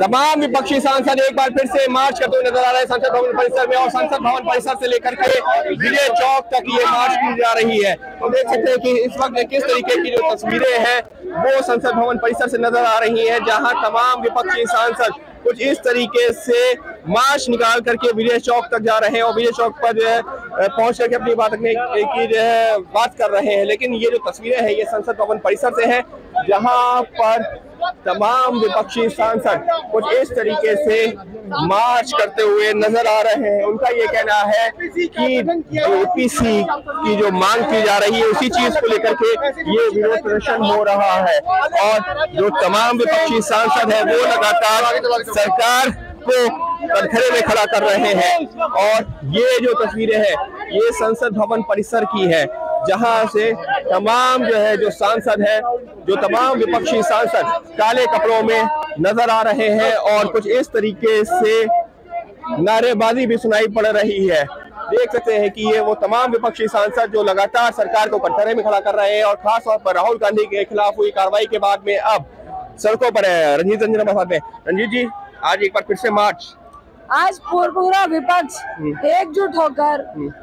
तमाम विपक्षी सांसद एक बार फिर से मार्च करते हुए नज़र आ रहे हैं। संसद भवन परिसर में और संसद भवन परिसर से लेकर के विजय चौक तक ये मार्च की जा रही है। तो देख सकते हैं कि इस वक्त किस तरीके की जो तस्वीरें हैं, वो संसद भवन परिसर से नज़र आ रही है, जहाँ तमाम विपक्षी सांसद कुछ इस तरीके से मार्च निकाल करके विजय चौक तक जा रहे हैं और विजय चौक पर जो है पहुँच करके अपनी बात रखने की जो है, बात कर रहे हैं। लेकिन ये जो तस्वीरें हैं, ये संसद भवन परिसर से है, जहाँ पर तमाम विपक्षी सांसद कुछ इस तरीके से मार्च करते हुए नज़र आ रहे हैं। उनका ये कहना है कि एपीसी की जो मांग की जा रही है, उसी चीज़ को लेकर के ये विरोध प्रदर्शन हो रहा है। और जो तमाम विपक्षी सांसद है, वो लगातार सरकार को कटघरे में खड़ा कर रहे हैं। और ये जो तस्वीरें हैं, ये संसद भवन परिसर की है, जहाँ से तमाम जो है, जो सांसद है, जो तमाम विपक्षी सांसद काले कपड़ों में नज़र आ रहे हैं और कुछ इस तरीके से नारेबाजी भी सुनाई पड़ रही है। देख सकते हैं कि ये वो तमाम विपक्षी सांसद जो लगातार सरकार को कटघरे में खड़ा कर रहे हैं और खास तौर पर राहुल गांधी के खिलाफ हुई कार्रवाई के बाद में अब सड़कों पर है रंजीत रंजन रंजीत जी, आज एक बार फिर से मार्च। आज पूरा विपक्ष एकजुट होकर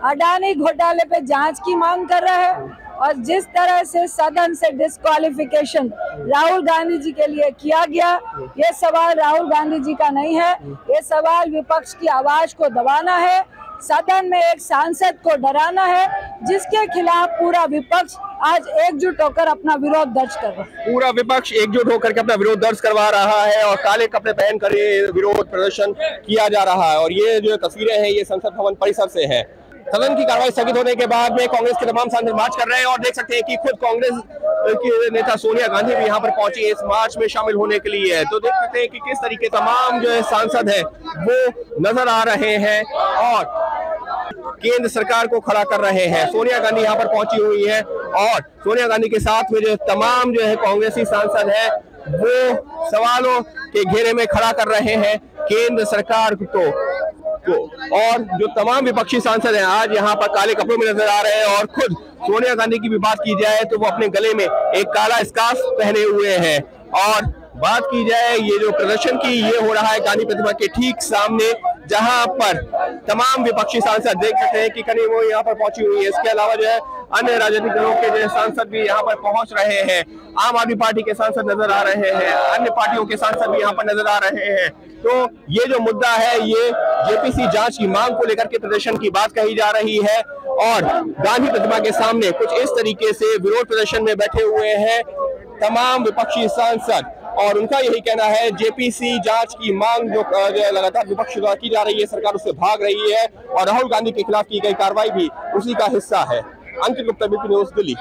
अडानी घोटाले पे जाँच की मांग कर रहा है और जिस तरह से सदन से डिस्कालिफिकेशन राहुल गांधी जी के लिए किया गया ये सवाल राहुल गांधी जी का नहीं है। ये सवाल विपक्ष की आवाज़ को दबाना है सदन में एक सांसद को डराना है जिसके खिलाफ पूरा विपक्ष आज एकजुट होकर अपना विरोध दर्ज कर रहा है। पूरा विपक्ष एकजुट होकर के अपना विरोध दर्ज करवा रहा है और काले कपड़े पहन कर विरोध प्रदर्शन किया जा रहा है और ये जो तस्वीरें हैं, ये संसद भवन परिसर से है। सदन की कार्रवाई स्थगित होने के बाद में कांग्रेस के तमाम सांसद मार्च कर रहे हैं और देख सकते हैं कि खुद कांग्रेस की नेता सोनिया गांधी भी यहाँ पर पहुँची है इस मार्च में शामिल होने के लिए। तो देख सकते हैं कि किस तरीके तमाम जो है सांसद है, वो नज़र आ रहे हैं और केंद्र सरकार को खड़ा कर रहे हैं। सोनिया गांधी यहाँ पर पहुँची हुई है। और सोनिया गांधी के साथ में जो तमाम जो है कांग्रेसी सांसद है, वो सवालों के घेरे में खड़ा कर रहे हैं केंद्र सरकार को। और जो तमाम विपक्षी सांसद हैं, आज यहाँ पर काले कपड़ों में नज़र आ रहे हैं और खुद सोनिया गांधी की भी बात की जाए तो वो अपने गले में एक काला स्कार्फ पहने हुए हैं। और बात की जाए ये जो प्रदर्शन की, ये हो रहा है गांधी प्रतिमा के ठीक सामने, जहाँ पर तमाम विपक्षी सांसद देख सकते हैं कि करीब वो यहाँ पर पहुँची हुई है। इसके अलावा जो है अन्य राजनीतिक दलों के जो सांसद भी यहाँ पर पहुँच रहे हैं, आम आदमी पार्टी के सांसद नज़र आ रहे हैं, अन्य पार्टियों के सांसद भी यहाँ पर नज़र आ रहे हैं। तो ये जो मुद्दा है, ये जेपीसी जाँच की मांग को लेकर के प्रदर्शन की बात कही जा रही है और गांधी प्रतिमा के सामने कुछ इस तरीके से विरोध प्रदर्शन में बैठे हुए हैं तमाम विपक्षी सांसद। और उनका यही कहना है, जेपीसी जाँच की मांग जो लगातार विपक्ष द्वारा की जा रही है, सरकार उससे भाग रही है और राहुल गांधी के खिलाफ की गई कार्रवाई भी उसी का हिस्सा है। Ankit Gupta BP news Delhi